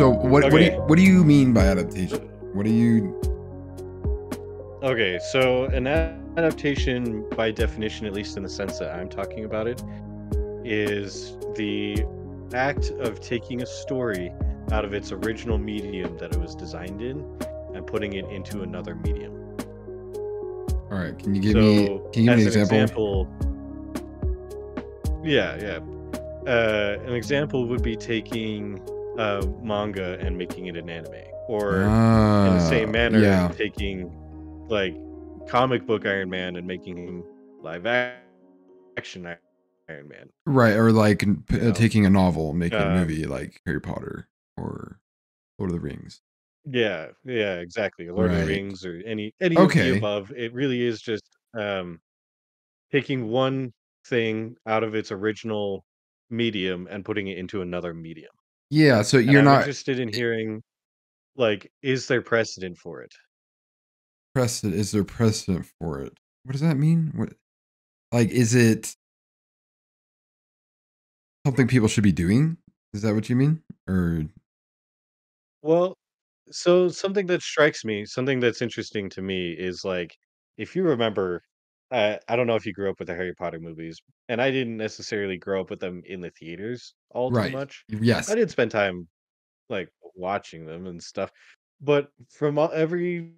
So what what, do you, what do you mean by adaptation? What do you Okay, so an adaptation, by definition, at least in the sense that I'm talking about it, is the act of taking a story out of its original medium that it was designed in and putting it into another medium. All right, can you give so, me can you give me an an example? yeah, yeah. Uh, an example would be taking uh, manga and making it an anime, or in the Ah, same manner, yeah. taking like comic book Iron Man and making him live action Iron Man. Right, or like uh, taking a novel, and making a uh, movie like Harry Potter or Lord of the Rings. Yeah, yeah, exactly. Lord of the Rings or any any of the above. It really is just um, taking one thing out of its original medium and putting it into another medium. Yeah, so And you're I'm not interested in hearing, like, is there precedent for it? precedent. Is there precedent for it? What does that mean? What like is it something people should be doing? Is that what you mean? Or Well, so something that strikes me, something that's interesting to me is like, if you remember, uh, I don't know if you grew up with the Harry Potter movies, and I didn't necessarily grow up with them in the theaters all too much. Yes. I did spend time like watching them and stuff, but from all, every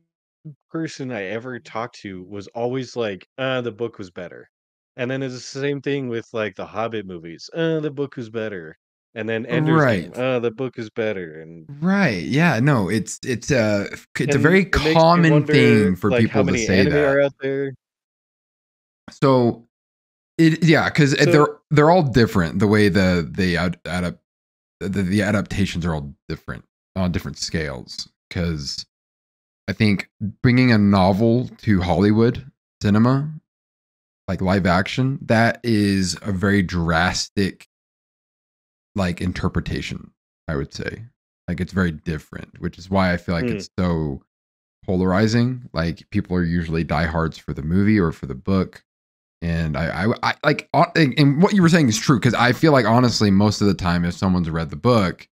person I ever talked to was always like, uh, the book was better. And then it's the same thing with like the Hobbit movies. Uh, the book was better. And then Ender's Game. Right. Uh, the book is better. And Right. Yeah. No. It's it's uh it's a and very it makes me common wonder, thing for like, how people to many say anime that. are out there. So it yeah, because So- they're they're all different. The way the the ad, adapt the, the adaptations are all different on different scales. Because I think bringing a novel to Hollywood cinema, like live action, that is a very drastic like interpretation. I would say like it's very different, which is why I feel like Hmm. it's so polarizing. Like people are usually diehards for the movie or for the book, and I, I, I like, and what you were saying is true because I feel like honestly, most of the time, if someone's read the book,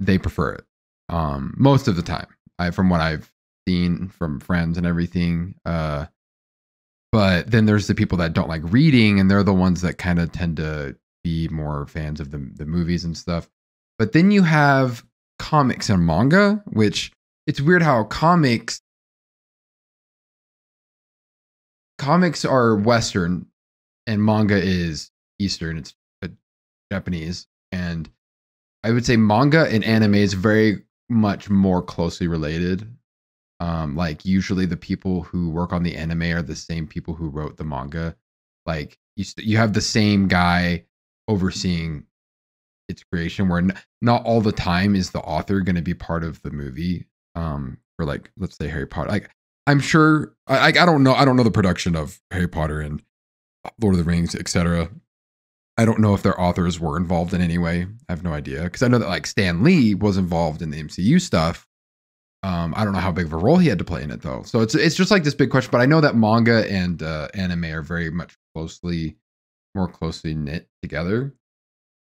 they prefer it. Um, most of the time, I from what I've seen from friends and everything. Uh, but then there's the people that don't like reading, and they're the ones that kind of tend to be more fans of the the movies and stuff. But then you have comics and manga, which it's weird how comics comics are Western and manga is Eastern. It's uh, Japanese, and I would say manga and anime is very much more closely related. Um, like usually the people who work on the anime are the same people who wrote the manga. Like you, you have the same guy overseeing its creation, where not all the time is the author going to be part of the movie. Um, for like let's say Harry Potter. Like I'm sure I I don't know I don't know the production of Harry Potter and Lord of the Rings, etc. I don't know if their authors were involved in any way. I have no idea because I know that like Stan Lee was involved in the MCU stuff. Um, I don't know how big of a role he had to play in it though. So it's it's just like this big question. But I know that manga and uh, anime are very much closely, more closely knit together.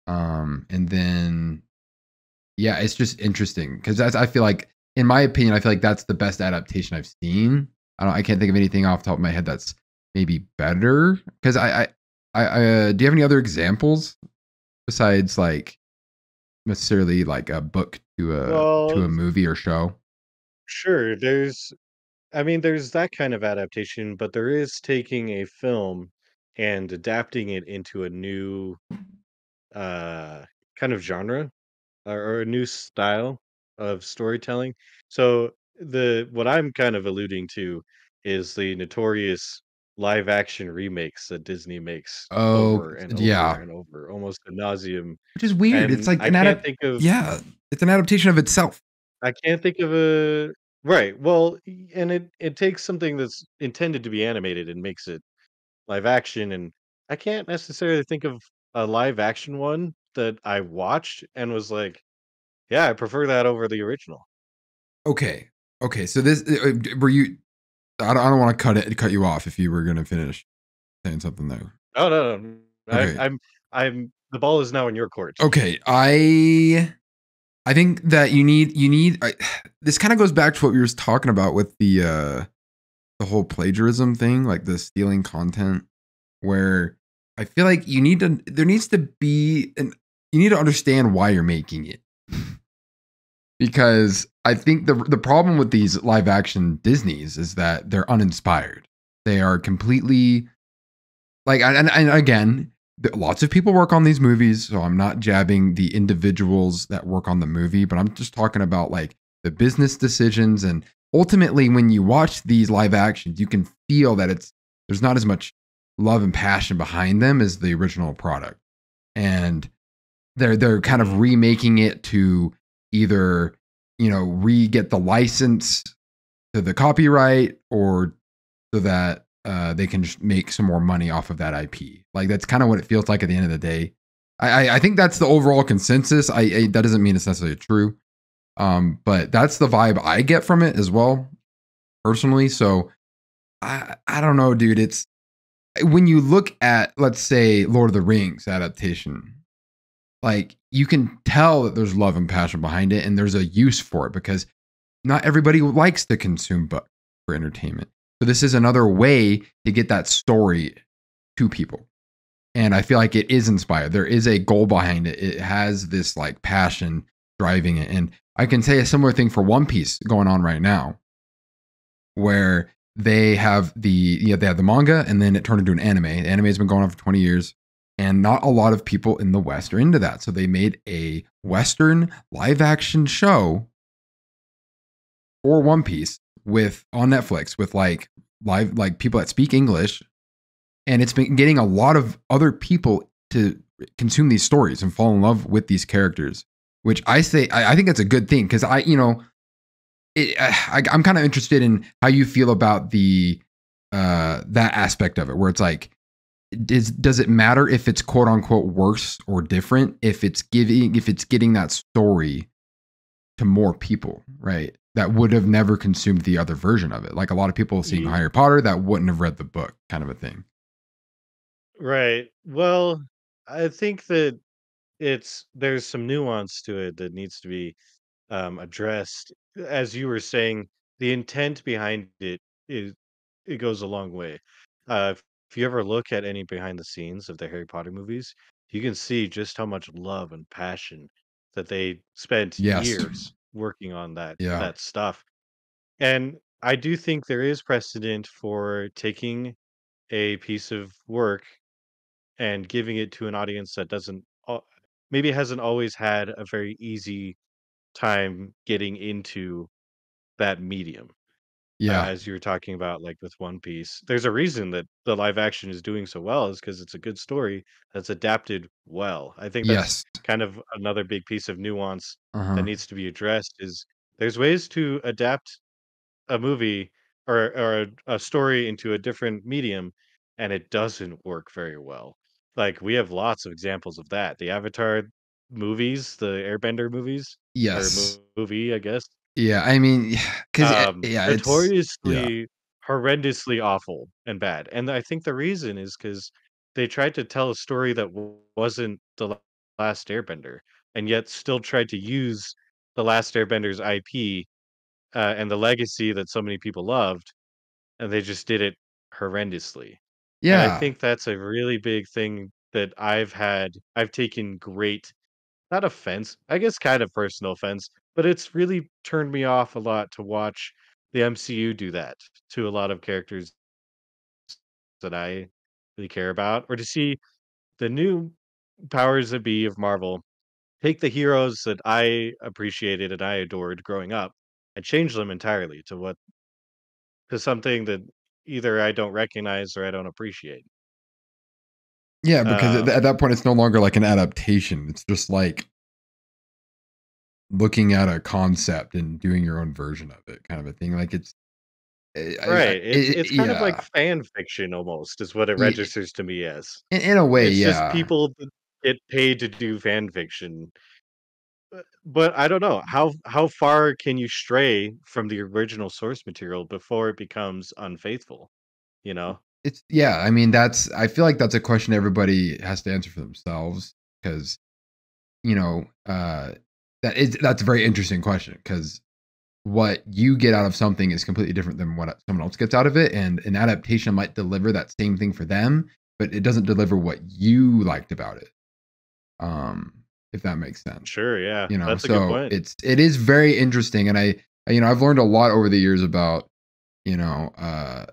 Um, and then yeah, it's just interesting because I feel like, in my opinion, I feel like that's the best adaptation I've seen. I don't, I can't think of anything off the top of my head that's maybe better. Because I, I, I, uh, do you have any other examples besides like necessarily like a book to a to a movie or show? Sure, there's I mean, there's that kind of adaptation, but there is taking a film and adapting it into a new uh kind of genre or, or a new style of storytelling. So the what I'm kind of alluding to is the notorious live action remakes that Disney makes Oh, over and over yeah. and over, almost ad nauseum. Which is weird. And it's like I an can't think of Yeah, it's an adaptation of itself. I can't think of a right. Well, and it it takes something that's intended to be animated and makes it live action, and I can't necessarily think of a live action one that I watched and was like, yeah, I prefer that over the original. Okay, okay. So this uh, were you? I don't, I don't want to cut it cut you off if you were gonna finish saying something there. Oh no, no, Okay. I, I'm I'm the ball is now in your court. Okay, I I think that you need you need I, this kind of goes back to what we were talking about with the uh the whole plagiarism thing, like the stealing content where I feel like you need to there needs to be an you need to understand why you're making it. because I think the the problem with these live action Disneys is that they're uninspired. They are completely like and, and again, lots of people work on these movies, so I'm not jabbing the individuals that work on the movie, but I'm just talking about like the business decisions and ultimately when you watch these live actions, you can feel that it's there's not as much love and passion behind them as the original product. And they're they're kind of remaking it to either, you know, re get the license to the copyright or so that uh, they can just make some more money off of that IP. Like that's kind of what it feels like at the end of the day. I, I think that's the overall consensus. I, I, that doesn't mean it's necessarily true, um, but that's the vibe I get from it as well, personally. So I I don't know, dude. It's when you look at let's say Lord of the Rings adaptation, like you can tell that there's love and passion behind it, and there's a use for it because not everybody likes to consume book for entertainment. So this is another way to get that story to people. And I feel like it is inspired. There is a goal behind it. It has this like passion driving it. And I can say a similar thing for One Piece going on right now, where they have the you know, they have the manga and then it turned into an anime. The anime has been going on for 20 years. And not a lot of people in the West are into that. So they made a Western live action show for One Piece with on Netflix with like live like people that speak English, and it's been getting a lot of other people to consume these stories and fall in love with these characters. Which I say I, I think that's a good thing because I you know it, I, I'm kind of interested in how you feel about the uh that aspect of it where it's like does does it matter if it's quote unquote worse or different if it's giving if it's getting that story to more people right that would have never consumed the other version of it. Like a lot of people seeing yeah. Harry Potter that wouldn't have read the book, kind of a thing. Right. Well, I think that it's there's some nuance to it that needs to be um, addressed. As you were saying, the intent behind it is it goes a long way. Uh, if, you ever look at any behind the scenes of the Harry Potter movies, you can see just how much love and passion that they spent Yes. years working on that Yeah. that stuff. And I do think there is precedent for taking a piece of work and giving it to an audience that doesn't al- maybe hasn't always had a very easy time getting into that medium. Uh, Yeah. as you were talking about, like with One Piece, there's a reason that the live action is doing so well, is because it's a good story that's adapted well. I think that's Yes. kind of another big piece of nuance that Uh-huh. needs to be addressed. Is there's ways to adapt a movie or or a, a story into a different medium, and it doesn't work very well. Like we have lots of examples of that. The Avatar movies, the Airbender movies, or Yes. movie, I guess Yeah. I mean, because um, yeah, it's yeah. notoriously horrendously awful and bad, and I think the reason is because they tried to tell a story that wasn't The Last Airbender, and yet still tried to use The Last Airbender's IP, uh, and the legacy that so many people loved, and they just did it horrendously, and I think that's a really big thing that I've had I've taken great not offense, I guess kind of personal offense, but it's really turned me off a lot to watch the MCU do that to a lot of characters that I really care about, or to see the new powers that be of Marvel take the heroes that I appreciated and I adored growing up and change them entirely to what to something that either I don't recognize or I don't appreciate. Yeah, because at, at Um, that point it's no longer like an adaptation. It's just like looking at a concept and doing your own version of it, kind of a thing. Like it's I- right. It's it, it's kind of like fan fiction almost is what it registers to me as. In, in a way, It's just yeah. people that get paid to do fan fiction. But but I don't know, how how far can you stray from the original source material before it becomes unfaithful, you know? It's yeah, I mean that's I feel like that's a question everybody has to answer for themselves because you know, uh that is that's a very interesting question because what you get out of something is completely different than what someone else gets out of it, and an adaptation might deliver that same thing for them, but it doesn't deliver what you liked about it. Um, if that makes sense. Sure, yeah. You know, That's a good so point. it's it is very interesting, and I you know I've learned a lot over the years about you know uh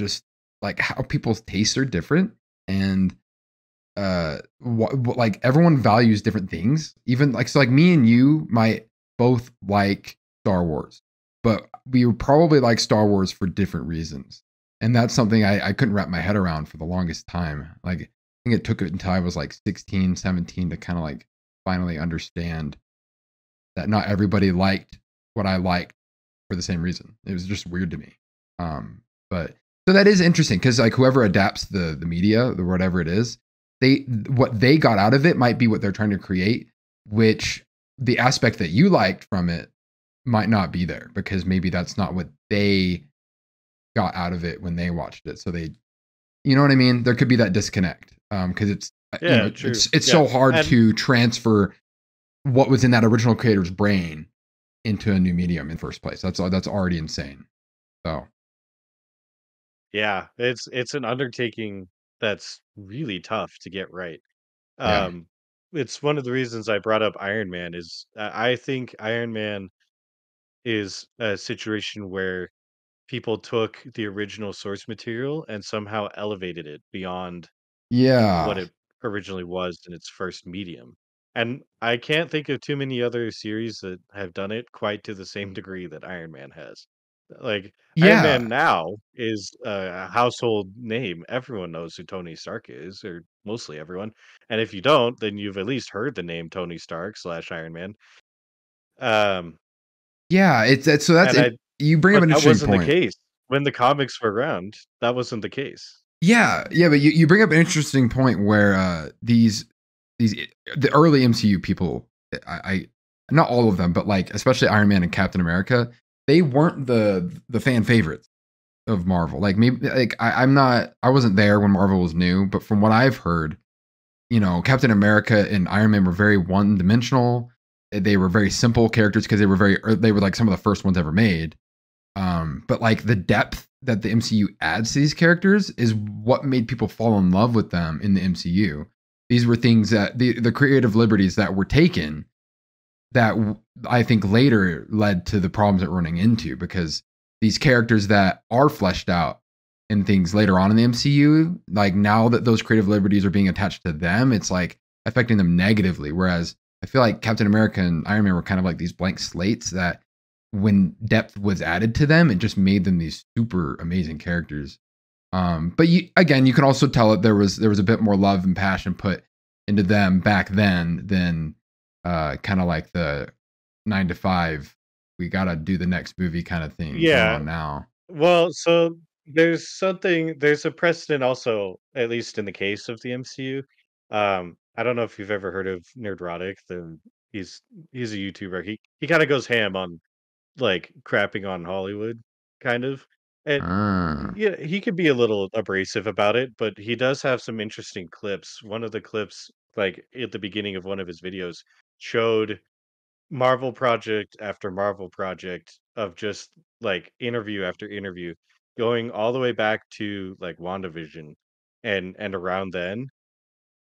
just like how people's tastes are different and uh what, like everyone values different things. Even like so like me and you might both like star wars but we would probably like star wars for different reasons. And that's something I, I couldn't wrap my head around for the longest time. Like i think it took it until i was like 16 17 to kind of like finally understand that not everybody liked what i liked for the same reason. It was just weird to me. Um but so that is interesting because like whoever adapts the the media or whatever it is they what they got out of it might be what they're trying to create which the aspect that you liked from it might not be there because maybe that's not what they got out of it when they watched it. So they you know what i mean? There could be that disconnect um because it's uh, you Yeah, know, it's it's Yeah, so hard and- to transfer what was in that original creator's brain into a new medium in first place. That's that's already insane. So Yeah, it's it's an undertaking that's really tough to get right. Yeah. Um, it's one of the reasons I brought up Iron Man is I I think Iron Man is a situation where people took the original source material and somehow elevated it beyond yeah what it originally was in its first medium. And I can't think of too many other series that have done it quite to the same degree that Iron Man has. Like Iron Man now is a household name. Everyone knows who Tony Stark is, or mostly everyone. And if you don't, then you've at least heard the name Tony Stark slash Iron Man. Um, Yeah, it's it's so that's and I, it. You bring up an that interesting wasn't point. the case when the comics were around. That wasn't the case. Yeah, yeah, but you, you bring up an interesting point where uh these these the early MCU people, I, I not all of them, but like especially Iron Man and Captain America, they weren't the the fan favorites of Marvel. Like maybe like I, I'm not I wasn't there when Marvel was new, but from what I've heard, you know, Captain America and Iron Man were very one dimensional. They were very simple characters because they were very they were like some of the first ones ever made. Um, but like the depth that the MCU adds to these characters is what made people fall in love with them in the MCU. These were things that the the creative liberties that were taken that I think later led to the problems that we're running into because these characters that are fleshed out in things later on in the MCU, like now that those creative liberties are being attached to them, it's like affecting them negatively. Whereas I feel like Captain America and Iron Man were kind of like these blank slates that when depth was added to them, it just made them these super amazing characters. Um, but you again, you can also tell that there was there was a bit more love and passion put into them back then than uh, kind of like the nine to five. We gotta do the next movie kind of thing. Yeah. now. Well, so there's something there's a precedent also, at least in the case of the MCU. Um, I don't know if you've ever heard of Nerdrotic. The he's he's a YouTuber. He he kind of goes ham on like crapping on Hollywood, kind of. And Ah, yeah, he could be a little abrasive about it, but he does have some interesting clips. One of the clips, like at the beginning of one of his videos, showed Marvel project after Marvel project of just like interview after interview, going all the way back to like WandaVision and and around then.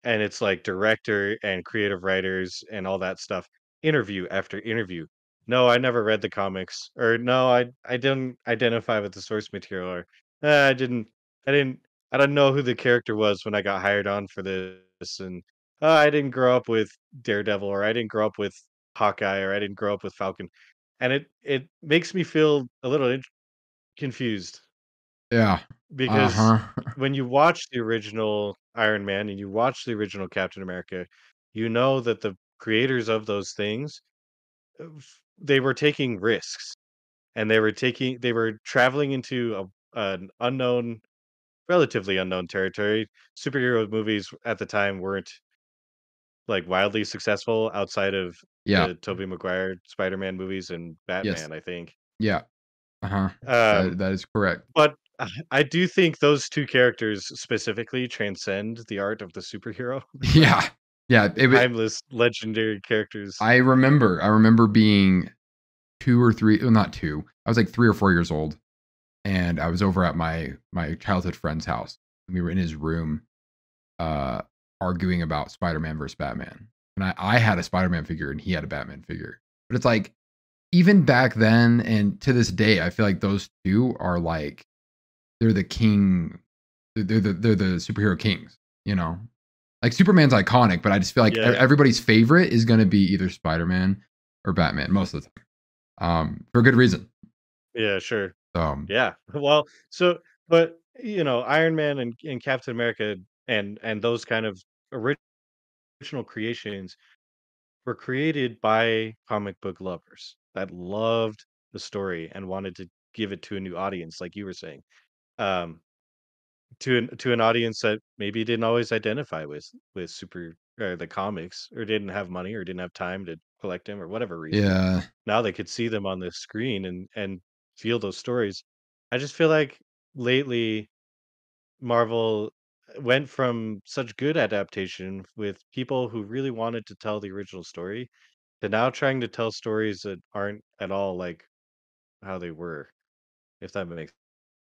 And it's like director and creative writers and all that stuff, interview after interview. No, I never read the comics, or no, I I didn't identify with the source material, or "Uh, I didn't I didn't I don't know who the character was when I got hired on for this, and uh, I didn't grow up with Daredevil, or I didn't grow up with Hawkeye, or I didn't grow up with Falcon, and it it makes me feel a little int- confused yeah. Because huh. when you watch the original Iron Man and you watch the original Captain America, you know that the creators of those things uh, they were taking risks and they were taking they were traveling into a, an unknown relatively unknown territory superhero movies at the time weren't like wildly successful outside of Yeah. the Tobey Maguire Spider-Man movies and Yes. Batman I think Yeah. Uh huh. um That, that is correct. but I I do think those two characters specifically transcend the art of the superhero Yeah. Yeah, it was. timeless, legendary characters. I remember. I remember being two or three. Well, not two. I was like three or four years old, and I was over at my my childhood friend's house. We were in his room, uh, arguing about Spider Man versus Batman. And I, I had a Spider Man figure, and he had a Batman figure. But it's like, even back then and to this day, I feel like those two are like, they're the king. They're, the they're the superhero kings. You know, like Superman's iconic, but I just feel like Yeah. everybody's favorite is going to be either Spider Man or Batman most of the time, um, for good reason. yeah, sure. Um, Yeah. Well, so but you know, Iron Man and, and Captain America and and those kind of original creations were created by comic book lovers that loved the story and wanted to give it to a new audience, like you were saying. Um, to an to an audience that maybe didn't always identify with with super or the comics or didn't have money or didn't have time to collect them or whatever reason yeah, now they could see them on the screen and and feel those stories. I just feel like lately Marvel went from such good adaptation with people who really wanted to tell the original story to now trying to tell stories that aren't at all like how they were, if that makes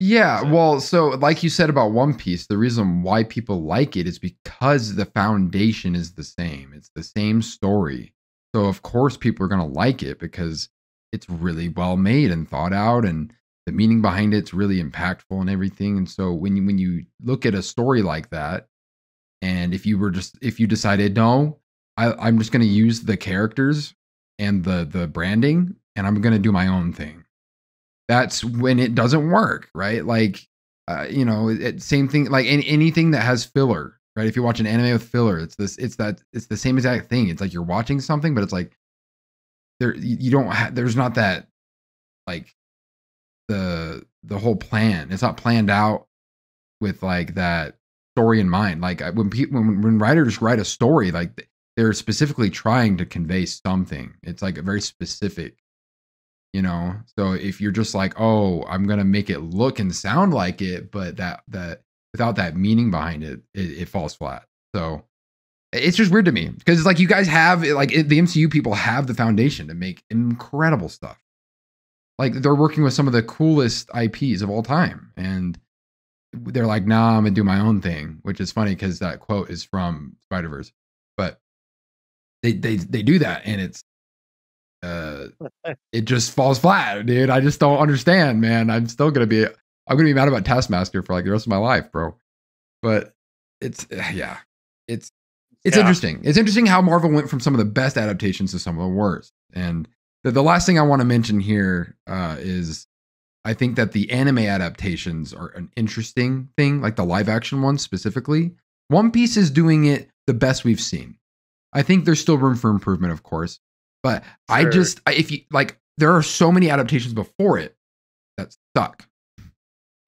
Yeah, sense. well, so like you said about One Piece, the reason why people like it is because the foundation is the same. It's the same story. So of course people are going to like it because it's really well made and thought out and the meaning behind it's really impactful and everything. And so when you when you look at a story like that and if you were just if you decided no, I I'm just going to use the characters and the the branding and I'm going to do my own thing that's when it doesn't work, right? Like, uh, you know, it, same thing. Like any, anything that has filler, right? If you watch an anime with filler, it's this, it's that, it's the same exact thing. It's like you're watching something, but it's like there, you don't have, there's not that, like, the the whole plan. It's not planned out with like that story in mind. Like when people, when, when writers write a story, like they're specifically trying to convey something. It's like a very specific you know so if you're just like oh i'm gonna make it look and sound like it but that that without that meaning behind it it, it falls flat so it's just weird to me because it's like you guys have like it, the mcu people have the foundation to make incredible stuff like they're working with some of the coolest ips of all time and they're like nah i'm gonna do my own thing which is funny because that quote is from spider-verse but they they they do that and it's uh it just falls flat, dude. I just don't understand, man. I'm still gonna be I'm gonna be mad about Taskmaster for like the rest of my life, bro. But it's yeah, it's it's Yeah. interesting. It's interesting how Marvel went from some of the best adaptations to some of the worst. And the, the last thing I want to mention here uh, is I think that the anime adaptations are an interesting thing, like the live action ones specifically. One Piece is doing it the best we've seen. I think there's still room for improvement, of course, but I just if you like, there are so many adaptations before it that suck.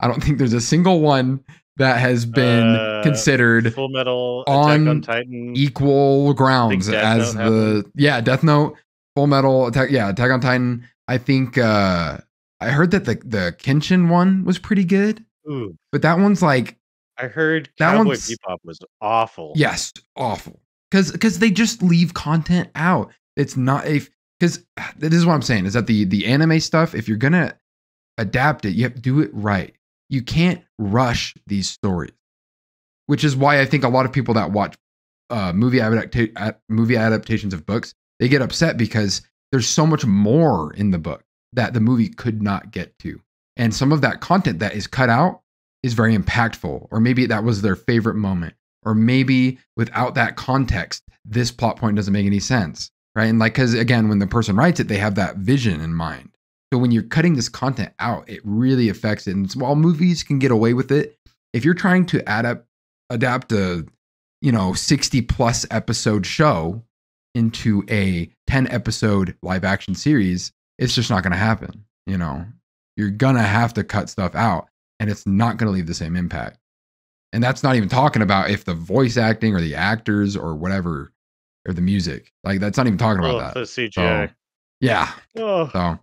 I don't think there's a single one that has been Uh, considered Full Metal on on Titan. equal grounds as the yeah Death Note, Full Metal Attack, yeah Attack on Titan. I think uh I heard that the the Kenshin one was pretty good, Ooh, but that one's like I heard That Cowboy one's- Bebop was awful. yes awful because because they just leave content out. It's not if because this is what I'm saying is that the the anime stuff if you're gonna adapt it you have to do it right. You can't rush these stories, which is why I think a lot of people that watch uh, movie adapta- ad- movie adaptations of books they get upset because there's so much more in the book that the movie could not get to, and some of that content that is cut out is very impactful, or maybe that was their favorite moment, or maybe without that context, this plot point doesn't make any sense, right? And like, because again, when the person writes it, they have that vision in mind. So when you're cutting this content out, it really affects it. And while movies can get away with it, if you're trying to adapt adapt a you know 60 plus episode show into a 10 episode live action series, it's just not going to happen. You know, you're going to have to cut stuff out and it's not going to leave the same impact. And that's not even talking about if the voice acting or the actors or whatever or the music. Like that's not even talking about Oh, that. the So, CGI. yeah. Oh, So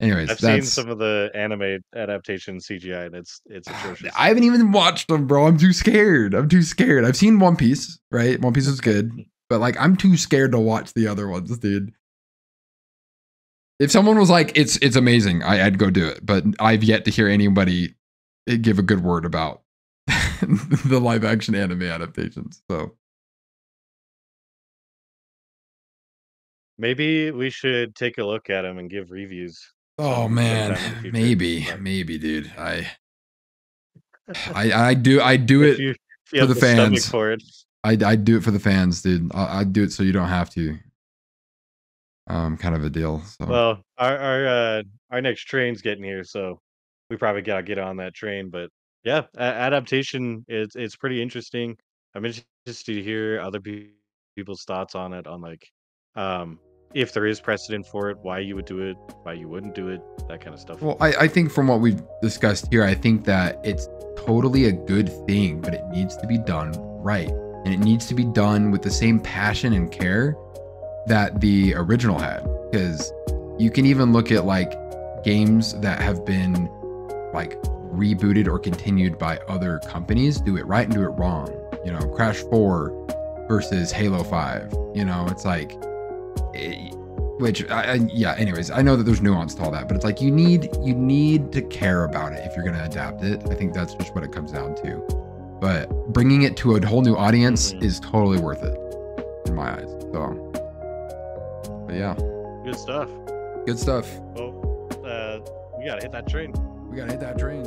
Anyways, I've seen some of the anime adaptation CGI, and it's it's ah, atrocious. I haven't even watched them, bro. I'm too scared. I'm too scared. I've seen One Piece, right? One Piece is good, but like I'm too scared to watch the other ones, dude. If someone was like, "It's it's amazing," I, I'd go do it. But I've yet to hear anybody eh, give a good word about the live action anime adaptations. So Maybe we should take a look at them and give reviews. Oh man, sometime in the future, maybe, but- maybe, dude. I, I, I do, I do it. for the fans. for it. I, I do it for the fans, dude. I, I do it so you don't have to. Um, kind of a deal. So Well, our our uh, our next train's getting here, so we probably gotta get on that train. But yeah, a- adaptation is it's pretty interesting. I'm interested to hear other pe- people's thoughts on it, on like um if there is precedent for it, why you would do it, why you wouldn't do it, that kind of stuff. Well, I, I think from what we've discussed here, I think that it's totally a good thing, but it needs to be done right. And it needs to be done with the same passion and care that the original had. Because you can even look at like games that have been like rebooted or continued by other companies, do it right and do it wrong. You know, Crash 4 versus Halo 5. You know, it's like. eh, which I, I, yeah anyways i know that there's nuance to all that but it's like you need you need to care about it if you're going to adapt it i think that's just what it comes down to but bringing it to a whole new audience Mhm. is totally worth it in my eyes so but yeah Good stuff. good stuff Well, uh, we gotta hit that train. we gotta hit that train